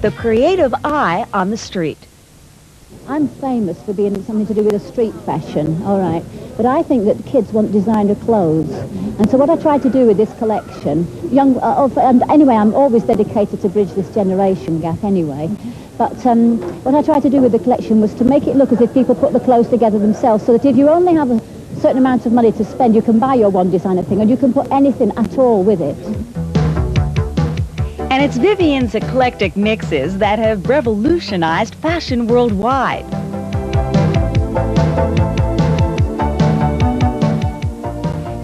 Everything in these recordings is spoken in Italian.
The creative eye on the street. I'm famous for being something to do with a street fashion, all right. But I think that kids want designer clothes. And so what I tried to do with this collection, young, uh, and anyway, I'm always dedicated to bridge this generation gap anyway. But um, what I tried to do with the collection was to make it look as if people put the clothes together themselves so that if you only have a certain amount of money to spend, you can buy your one designer thing and you can put anything at all with it. And it's Vivien's eclectic mixes that have revolutionized fashion worldwide.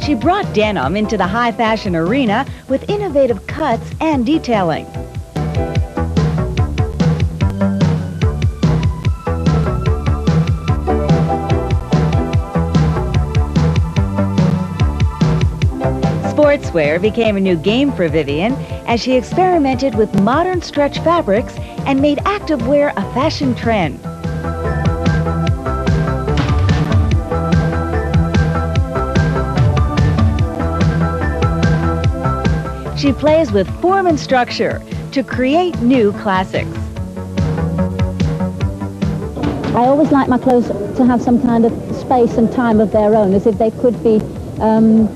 She brought denim into the high fashion arena with innovative cuts and detailing. Sportswear became a new game for Vivian as she experimented with modern stretch fabrics and made activewear a fashion trend. She plays with form and structure to create new classics. I always like my clothes to have some kind of space and time of their own, as if they could be um,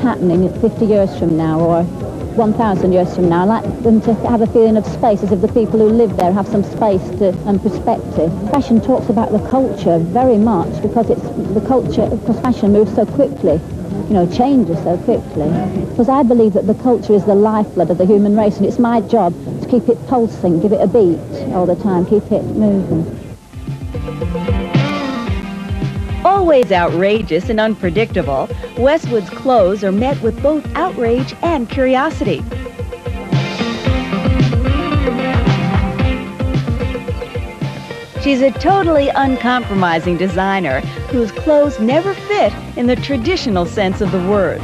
happening 50 years from now or 1,000 years from now. I like them to have a feeling of space, as if the people who live there have some space to, and perspective. Fashion talks about the culture very much because it's the culture, because fashion moves so quickly, you know, changes so quickly. Because I believe that the culture is the lifeblood of the human race, and it's my job to keep it pulsing, give it a beat all the time, keep it moving. Always outrageous and unpredictable, Westwood's clothes are met with both outrage and curiosity. She's a totally uncompromising designer whose clothes never fit in the traditional sense of the word.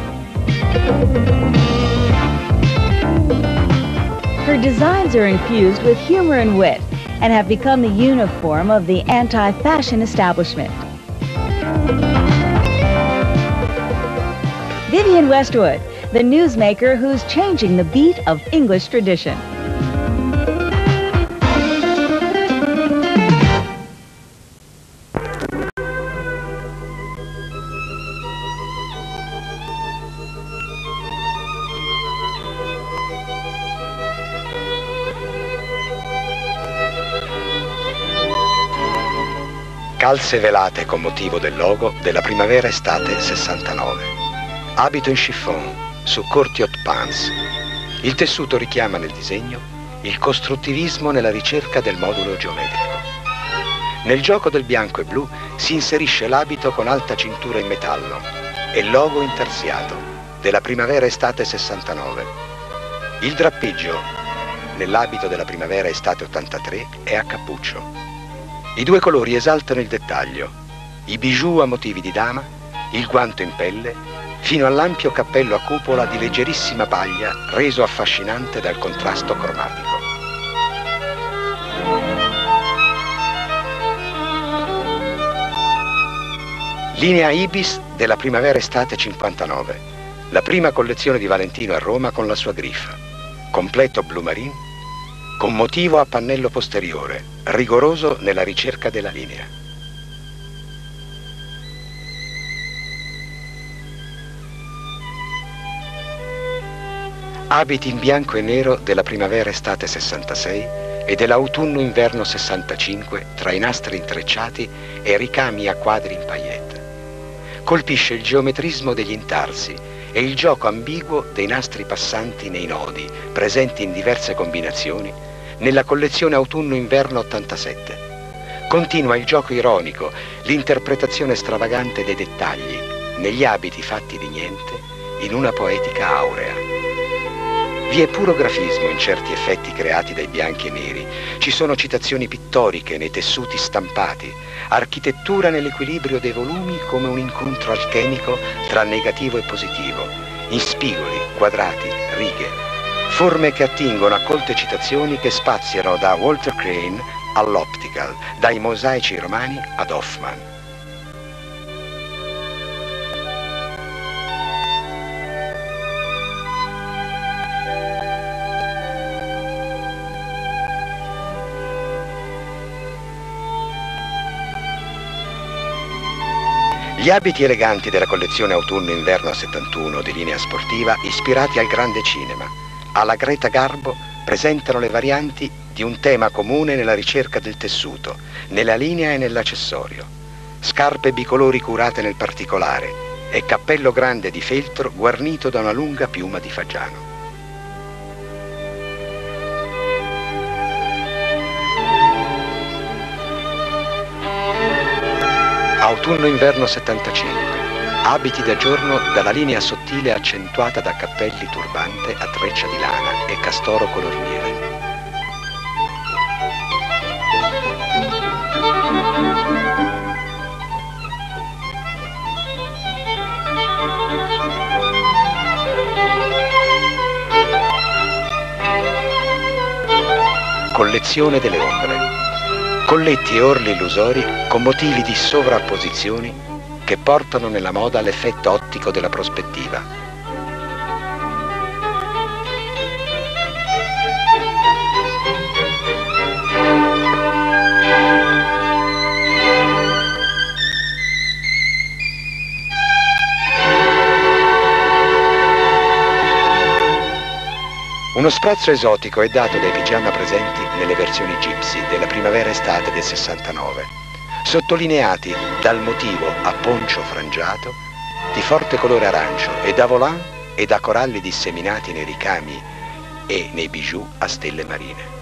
Her designs are infused with humor and wit and have become the uniform of the anti-fashion establishment. Vivian Westwood, the newsmaker who's changing the beat of English tradition. Calze velate con motivo del logo della primavera-estate 69. Abito in chiffon su corti hot pants. Il tessuto richiama nel disegno il costruttivismo nella ricerca del modulo geometrico. Nel gioco del bianco e blu si inserisce l'abito con alta cintura in metallo e il logo intarsiato della primavera-estate 69. Il drappeggio nell'abito della primavera-estate 83 è a cappuccio. I due colori esaltano il dettaglio, i bijou a motivi di dama, il guanto in pelle, fino all'ampio cappello a cupola di leggerissima paglia reso affascinante dal contrasto cromatico. Linea Ibis della primavera-estate 59, la prima collezione di Valentino a Roma con la sua griffa. Completo blu marine, con motivo a pannello posteriore, rigoroso nella ricerca della linea. Abiti in bianco e nero della primavera-estate 66 e dell'autunno-inverno 65 tra i nastri intrecciati e ricami a quadri in paillette. Colpisce il geometrismo degli intarsi e il gioco ambiguo dei nastri passanti nei nodi, presenti in diverse combinazioni, nella collezione autunno-inverno 87. Continua il gioco ironico, l'interpretazione stravagante dei dettagli, negli abiti fatti di niente, in una poetica aurea. Vi è puro grafismo in certi effetti creati dai bianchi e neri. Ci sono citazioni pittoriche nei tessuti stampati, architettura nell'equilibrio dei volumi come un incontro alchemico tra negativo e positivo, in spigoli, quadrati, righe, forme che attingono a colte citazioni che spaziano da Walter Crane all'optical, dai mosaici romani ad Hoffman. Gli abiti eleganti della collezione autunno-inverno 71 di linea sportiva ispirati al grande cinema, alla Greta Garbo, presentano le varianti di un tema comune nella ricerca del tessuto, nella linea e nell'accessorio. Scarpe bicolori curate nel particolare e cappello grande di feltro guarnito da una lunga piuma di fagiano. Autunno-inverno 75. Abiti da giorno dalla linea sottile accentuata da cappelli turbante a treccia di lana e castoro color miele. Collezione delle ombre colletti e orli illusori con motivi di sovrapposizioni che portano nella moda l'effetto ottico della prospettiva. Uno sprazzo esotico è dato dai pigiama presenti nelle versioni gypsy della primavera-estate del 69, sottolineati dal motivo a poncio frangiato di forte colore arancio e da volant e da coralli disseminati nei ricami e nei bijou a stelle marine.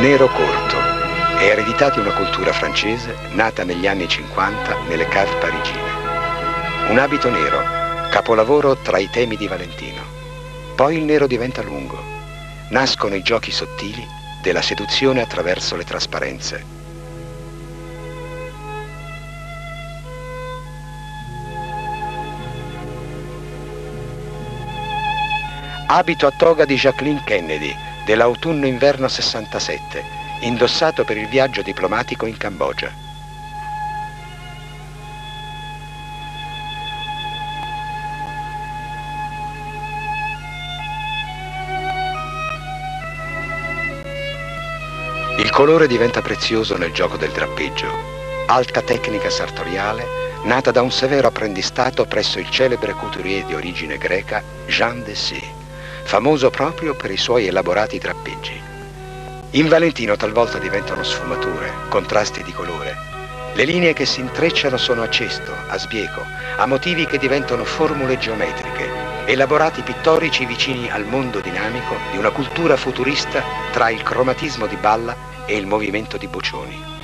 Nero corto è eredità di una cultura francese nata negli anni 50 nelle cave parigine. Un abito nero, capolavoro tra i temi di Valentino. Poi il nero diventa lungo. Nascono i giochi sottili della seduzione attraverso le trasparenze. Abito a toga di Jacqueline Kennedy, dell'autunno-inverno 67, indossato per il viaggio diplomatico in Cambogia. Il colore diventa prezioso nel gioco del drappeggio, alta tecnica sartoriale nata da un severo apprendistato presso il celebre couturier di origine greca Jean Dessay famoso proprio per i suoi elaborati drappeggi. In Valentino talvolta diventano sfumature, contrasti di colore. Le linee che si intrecciano sono a cesto, a sbieco, a motivi che diventano formule geometriche, elaborati pittorici vicini al mondo dinamico di una cultura futurista tra il cromatismo di Balla e il movimento di Boccioni.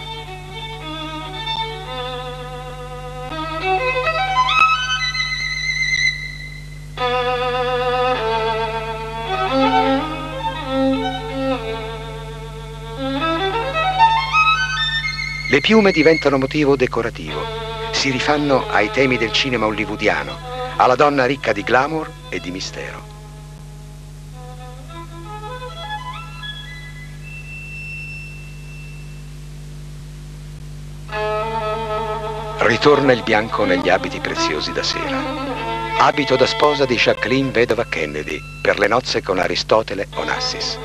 Le piume diventano motivo decorativo, si rifanno ai temi del cinema hollywoodiano, alla donna ricca di glamour e di mistero. Ritorna il bianco negli abiti preziosi da sera. Abito da sposa di Jacqueline Vedova Kennedy per le nozze con Aristotele Onassis.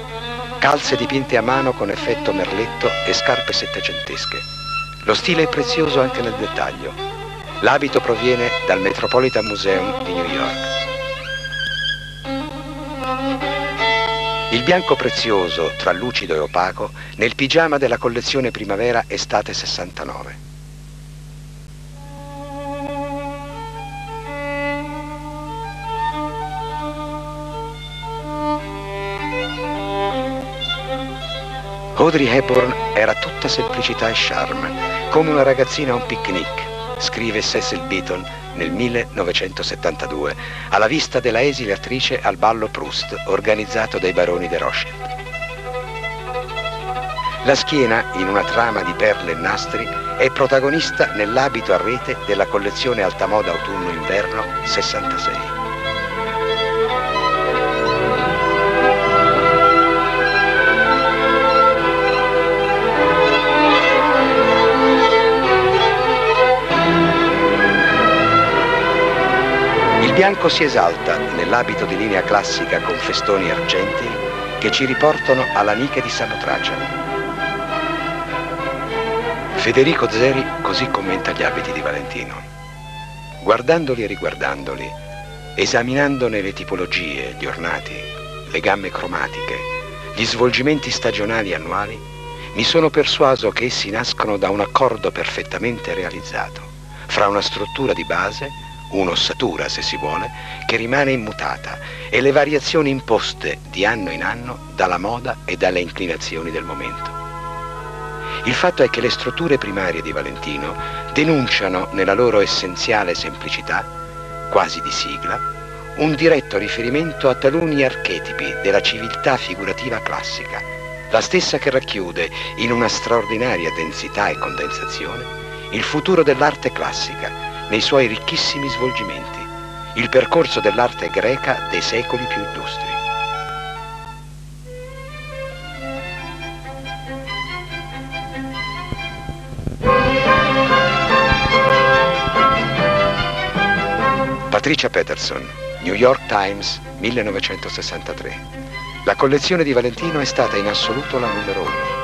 Calze dipinte a mano con effetto merletto e scarpe settecentesche. Lo stile è prezioso anche nel dettaglio. L'abito proviene dal Metropolitan Museum di New York. Il bianco prezioso, tra lucido e opaco, nel pigiama della collezione primavera estate 69. Audrey Hepburn era tutta semplicità e charme, come una ragazzina a un picnic, scrive Cecil Beaton nel 1972, alla vista della esile attrice al ballo Proust, organizzato dai baroni de Rothschild. La schiena, in una trama di perle e nastri, è protagonista nell'abito a rete della collezione Altamoda Autunno-Inverno 66. Il bianco si esalta nell'abito di linea classica con festoni argentei che ci riportano alla Nike di Samotracia. Federico Zeri così commenta gli abiti di Valentino. Guardandoli e riguardandoli, esaminandone le tipologie, gli ornati, le gamme cromatiche, gli svolgimenti stagionali annuali, mi sono persuaso che essi nascono da un accordo perfettamente realizzato fra una struttura di base un'ossatura se si vuole, che rimane immutata e le variazioni imposte di anno in anno dalla moda e dalle inclinazioni del momento. Il fatto è che le strutture primarie di Valentino denunciano nella loro essenziale semplicità, quasi di sigla, un diretto riferimento a taluni archetipi della civiltà figurativa classica, la stessa che racchiude in una straordinaria densità e condensazione il futuro dell'arte classica nei suoi ricchissimi svolgimenti, il percorso dell'arte greca dei secoli più illustri. Patricia Peterson, New York Times, 1963. La collezione di Valentino è stata in assoluto la numero uno.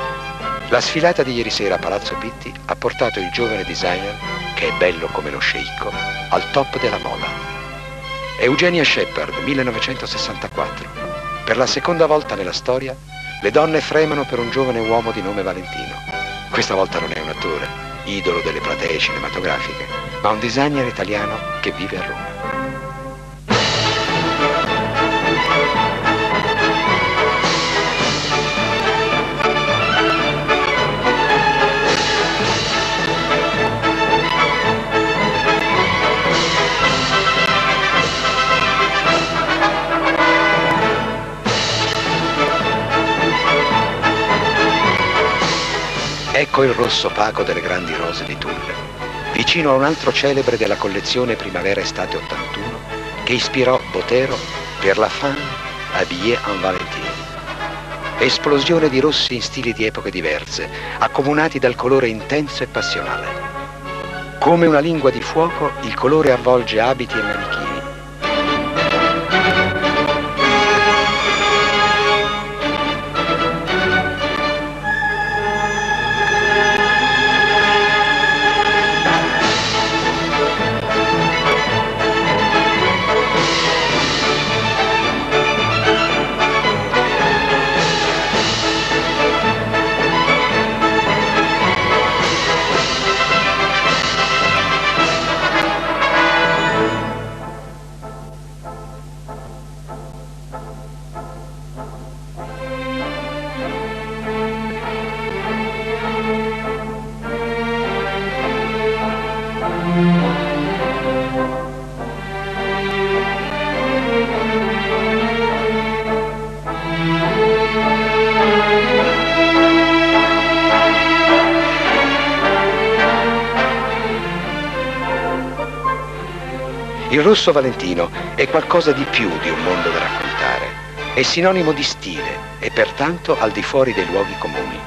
La sfilata di ieri sera a Palazzo Pitti ha portato il giovane designer, che è bello come lo sceicco, al top della moda. Eugenia Shepard, 1964. Per la seconda volta nella storia, le donne fremano per un giovane uomo di nome Valentino. Questa volta non è un attore, idolo delle platee cinematografiche, ma un designer italiano che vive a Roma. Ecco il rosso opaco delle grandi rose di Tulle, vicino a un altro celebre della collezione Primavera-Estate 81 che ispirò Botero per la fan habillée en Valentine. Esplosione di rossi in stili di epoche diverse, accomunati dal colore intenso e passionale. Come una lingua di fuoco, il colore avvolge abiti e manichini Il rosso valentino è qualcosa di più di un mondo da raccontare. È sinonimo di stile e pertanto al di fuori dei luoghi comuni.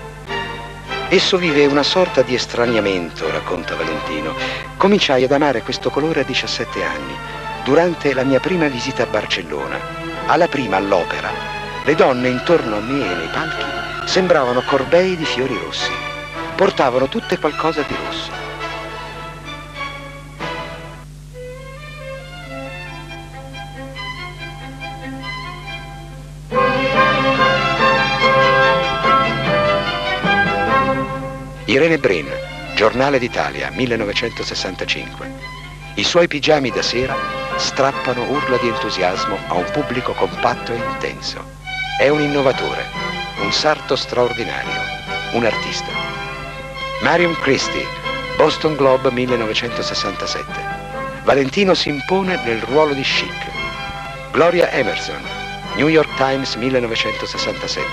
Esso vive una sorta di estraniamento, racconta Valentino. Cominciai ad amare questo colore a 17 anni, durante la mia prima visita a Barcellona. Alla prima all'opera, le donne intorno a me e nei palchi sembravano corbei di fiori rossi. Portavano tutte qualcosa di rosso. Irene Brin, Giornale d'Italia, 1965. I suoi pigiami da sera strappano urla di entusiasmo a un pubblico compatto e intenso. È un innovatore, un sarto straordinario, un artista. Marion Christie, Boston Globe 1967. Valentino si impone nel ruolo di chic. Gloria Emerson, New York Times 1967.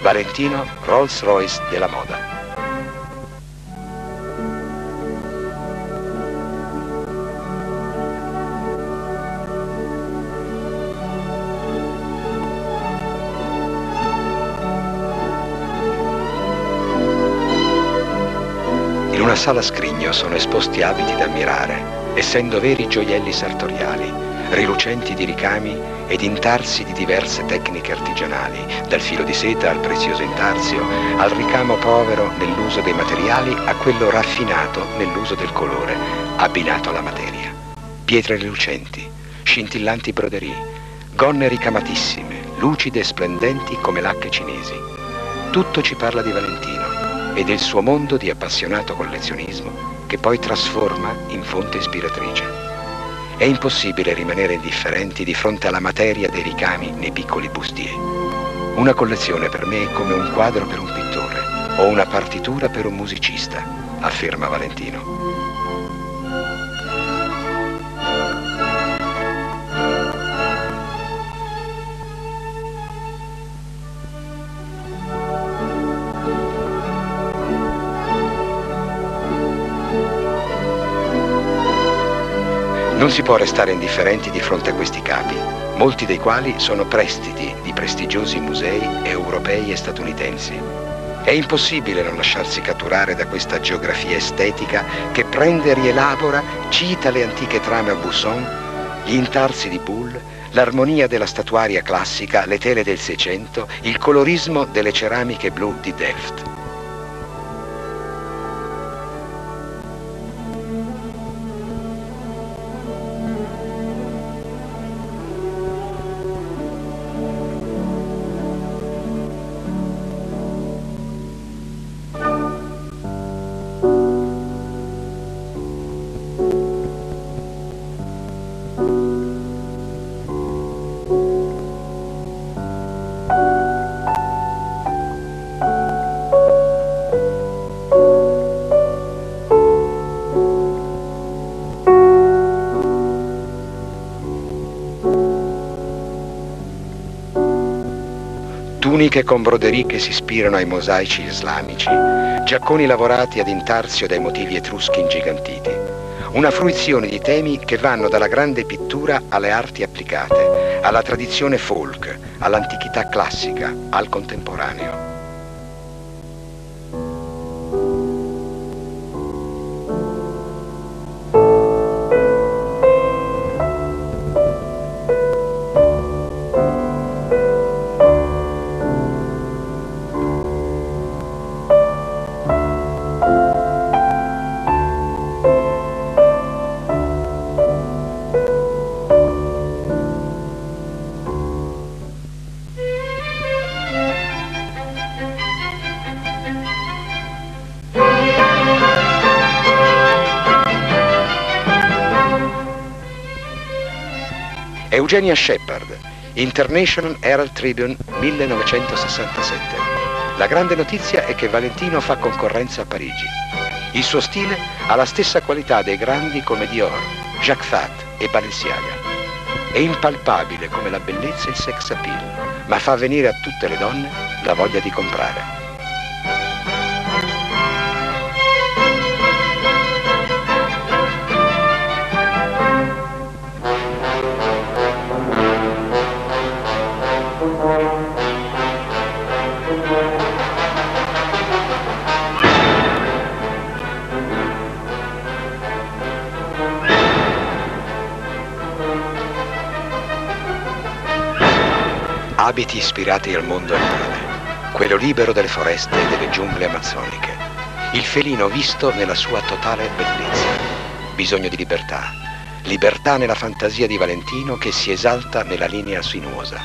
Valentino Rolls Royce della moda. Sala scrigno sono esposti abiti da ammirare, essendo veri gioielli sartoriali, rilucenti di ricami ed intarsi di diverse tecniche artigianali, dal filo di seta al prezioso intarsio, al ricamo povero nell'uso dei materiali a quello raffinato nell'uso del colore, abbinato alla materia. Pietre lucenti, scintillanti broderie, gonne ricamatissime, lucide e splendenti come lacche cinesi. Tutto ci parla di Valentino e del suo mondo di appassionato collezionismo che poi trasforma in fonte ispiratrice. È impossibile rimanere indifferenti di fronte alla materia dei ricami nei piccoli bustier. Una collezione per me è come un quadro per un pittore o una partitura per un musicista, afferma Valentino. Non si può restare indifferenti di fronte a questi capi, molti dei quali sono prestiti di prestigiosi musei europei e statunitensi. È impossibile non lasciarsi catturare da questa geografia estetica che prende rielabora, cita le antiche trame a Busson, gli intarsi di Bull, l'armonia della statuaria classica, le tele del Seicento, il colorismo delle ceramiche blu di Delft. Tuniche con broderie che si ispirano ai mosaici islamici, giacconi lavorati ad intarsio dai motivi etruschi ingigantiti. Una fruizione di temi che vanno dalla grande pittura alle arti applicate, alla tradizione folk, all'antichità classica, al contemporaneo. Eugenia Shepard, International Herald Tribune 1967. La grande notizia è che Valentino fa concorrenza a Parigi. Il suo stile ha la stessa qualità dei grandi come Dior, Jacques Fat e Balenciaga. È impalpabile come la bellezza e il sex appeal, ma fa venire a tutte le donne la voglia di comprare. Abiti ispirati al mondo animale, quello libero delle foreste e delle giungle amazzoniche, il felino visto nella sua totale bellezza, bisogno di libertà, libertà nella fantasia di Valentino che si esalta nella linea sinuosa,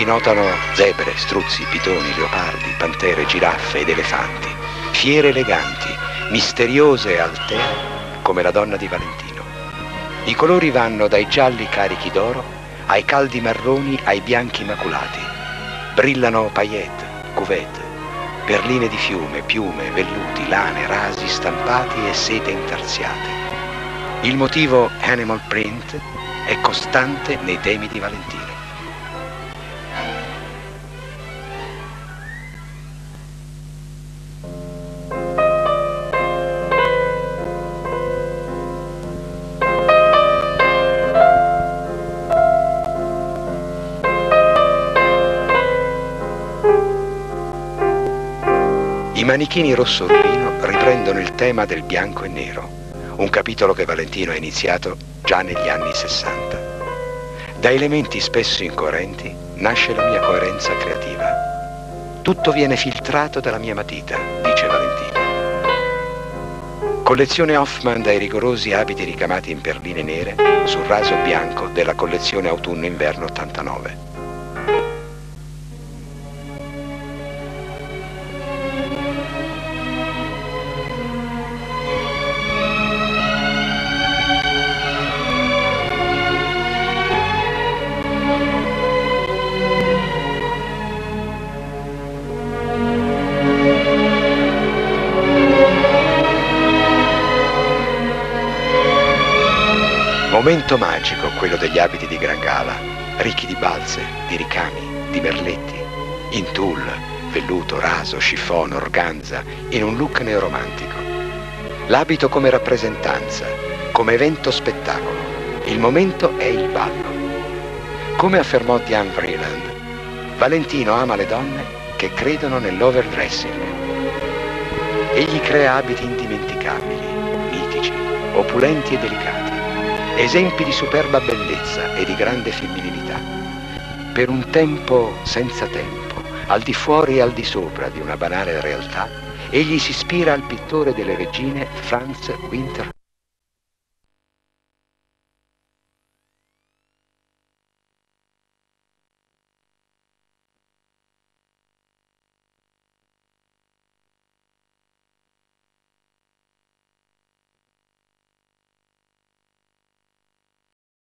Si notano zebre, struzzi, pitoni, leopardi, pantere, giraffe ed elefanti, fiere eleganti, misteriose e altere come la donna di Valentino. I colori vanno dai gialli carichi d'oro ai caldi marroni ai bianchi maculati. Brillano paillette, cuvette, perline di fiume, piume, velluti, lane, rasi stampati e sete intarsiate. Il motivo animal print è costante nei temi di Valentino. Manichini rosso rubino riprendono il tema del bianco e nero, un capitolo che Valentino ha iniziato già negli anni 60. Da elementi spesso incoerenti nasce la mia coerenza creativa. Tutto viene filtrato dalla mia matita, dice Valentino. Collezione Hoffman dai rigorosi abiti ricamati in perline nere sul raso bianco della collezione autunno-inverno 89. Momento magico quello degli abiti di Gran Gala, ricchi di balze, di ricami, di merletti, in tulle, velluto, raso, chiffon, organza, in un look neoromantico. L'abito come rappresentanza, come evento spettacolo. Il momento è il ballo. Come affermò Diane Vreeland, Valentino ama le donne che credono nell'overdressing. Egli crea abiti indimenticabili, mitici, opulenti e delicati esempi di superba bellezza e di grande femminilità. Per un tempo senza tempo, al di fuori e al di sopra di una banale realtà, egli si ispira al pittore delle regine Franz Winter